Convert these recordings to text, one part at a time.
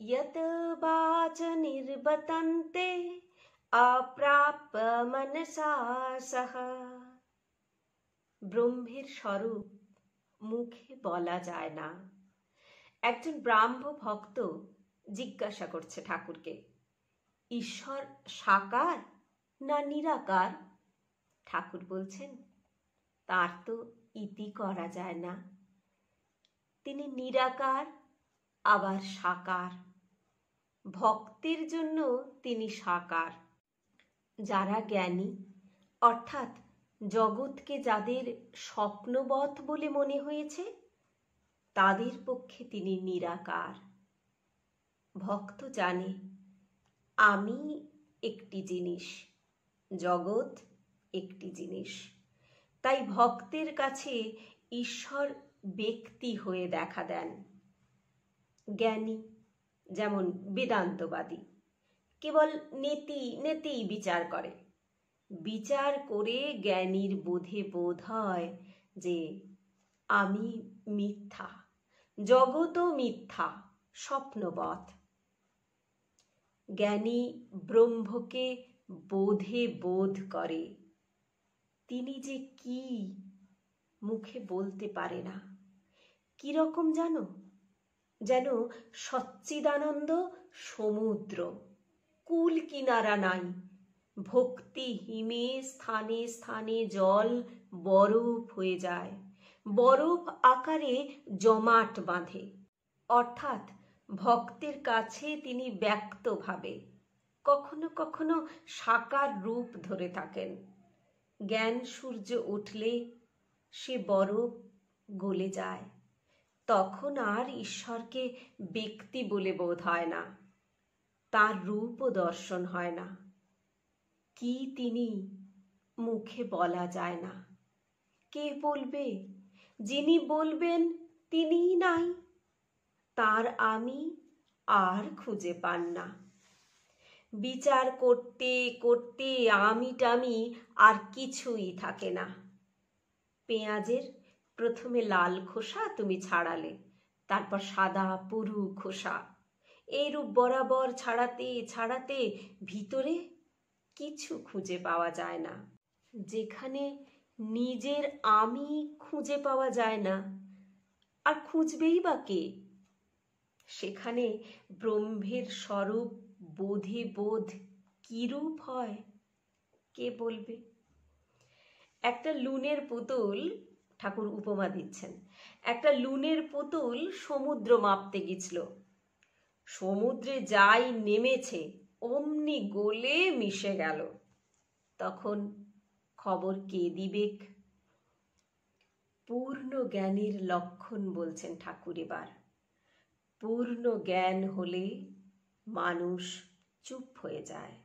यत वाच निर्बतन्ते অপ্রাপ্য মনসা সহ ব্রহ্মের স্বরূপ মুখে বলা যায় না একজন ব্রাহ্ম ভক্ত জিজ্ঞাসা করছে ঠাকুরকে ঈশ্বর সাকার না নিরাকার ঠাকুর বলছেন তার তো ইতি করা যায় না তিনি নিরাকার আবার সাকার ভক্তের জন্য তিনি সাকার। যারা জ্ঞানী, অর্থাৎ জগৎকে যাদের স্বপ্নবৎ বলে মনে হয়েছে, তাদের পক্ষে তিনি নিরাকার। ভক্ত জানে, আমি একটি জিনিস, জগৎ একটি জিনিস। তাই ভক্তের কাছে ঈশ্বর ব্যক্তি হয়ে দেখা দেন। জ্ঞানী যেমন বেদান্তবাদী। কেবল নেতি, নেতেই বিচার করে। বিচার করে জ্ঞানীর বোধে বোধ হয় যে, আমি মিথ্যা জগতও মিথ্যা, স্বপ্নবধ। জ্ঞানী ব্রহ্মকে বোধে বোধ করে। তিনি যে কি, মুখে বলতে পারে না। কীরকম জানো? যেন সচ্চিদানন্দ সমুদ্র। কুল কিনারা নাই। ভক্তি হিমে স্থানে স্থানে জল বরফ হয়ে যায়। বরফ আকারে জমাট বাঁধে। অর্থাৎ ভক্তের কাছে তিনি ব্যক্তভাবে কখনো কখনো সাকার রূপ ধরে থাকেন। জ্ঞান সূর্য উঠলে সে বরফ গলে যায়। তখন আর ঈশ্বরকে ব্যক্তি বলে বোধ হয় না। তার রূপও দর্শন হয় না। কি তিনি মুখে বলা যায় না। কে বলবে? যিনি বলবেন তিনিই নাই। তার আমি আর খুঁজে পান না। বিচার করতে করতে আমি টামি আর কিছুই থাকে না। পেঁয়াজের প্রথমে লাল খোসা তুমি ছাড়ালে, তারপর সাদা পুরু খোসা। এইরূপ বরাবর ছাড়াতে ছাড়াতে ভিতরে কিছু খুঁজে পাওয়া যায় না। যেখানে নিজের আমি খুঁজে পাওয়া যায় না, আর খুঁজবেই বা কে? সেখানে ব্রহ্মের স্বরূপ বোধে বোধ কিরূপ হয়, কে বলবে? একটা লুনের পুতুল ঠাকুর উপমা দিচ্ছেন। একটা লুনের পুতুল সমুদ্র মাপতে গেছিল সমুদ্রে যাই নেমেছে, অমনি গোলে মিশে গেল। তখন খবর কে দিবেক পূর্ণ জ্ঞানের লক্ষণ বলছেন ঠাকুর এবার। পূর্ণ জ্ঞান হলে মানুষ চুপ হয়ে যায়।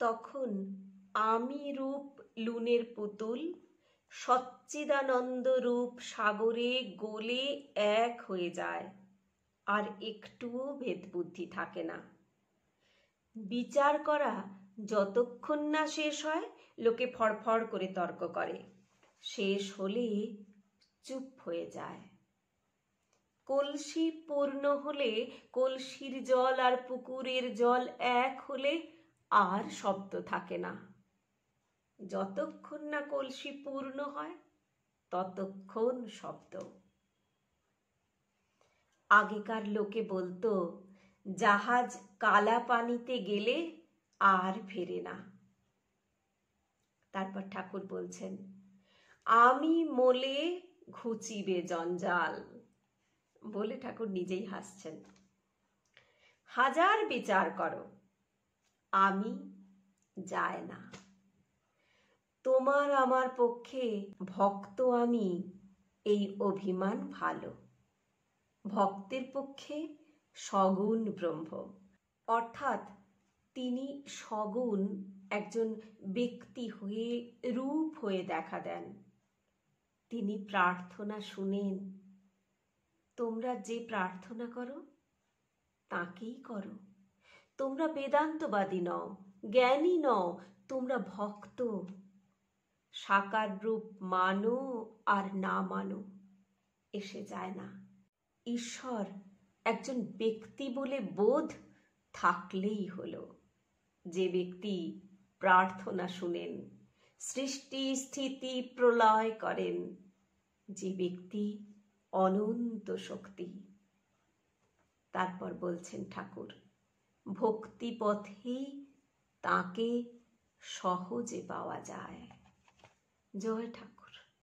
তখন আমি রূপ লুনের পুতুল সচ্চিদানন্দ রূপ সাগরে গোলে এক হয়ে যায়, আর একটুও ভেদবুদ্ধি থাকে না। বিচার করা যতক্ষণ না শেষ হয়, লোকে ফড়ফড় করে তর্ক করে। শেষ হলে চুপ হয়ে যায়। কলসি পূর্ণ হলে কলসির জল আর পুকুরের জল এক হলে আর শব্দ থাকে না। যতক্ষণ না কলসি পূর্ণ হয়, ততক্ষণ শব্দ। আগেকার লোকে বলতো, জাহাজ কালা পানিতে গেলে আর ফেরে না। তারপর ঠাকুর বলছেন, আমি মোলে ঘুচিবে জঞ্জাল। বলে ঠাকুর নিজেই হাসছেন। হাজার বিচার করো, আমি যায় না। তোমার আমার পক্ষে ভক্ত আমি এই অভিমান ভালো। ভক্তের পক্ষে সগুণ ব্রহ্ম। অর্থাৎ তিনি সগুণ একজন ব্যক্তি হয়ে রূপ হয়ে দেখা দেন। তিনি প্রার্থনা শুনেন, তোমরা যে প্রার্থনা করো, তাকেই করো। তোমরা বেদান্তবাদী নও, জ্ঞানী নও, তোমরা ভক্ত। সাকার রূপ মানো আর না মানো, এসে যায় না। ঈশ্বর একজন ব্যক্তি বলে বোধ থাকলেই হলো। যে ব্যক্তি প্রার্থনা শুনেন, সৃষ্টি স্থিতি প্রলয় করেন, যে ব্যক্তি অনন্ত শক্তি। তারপর বলছেন ঠাকুর ভক্তি পথেই তাকে সহজে পাওয়া যায়। জয় ঠাকুর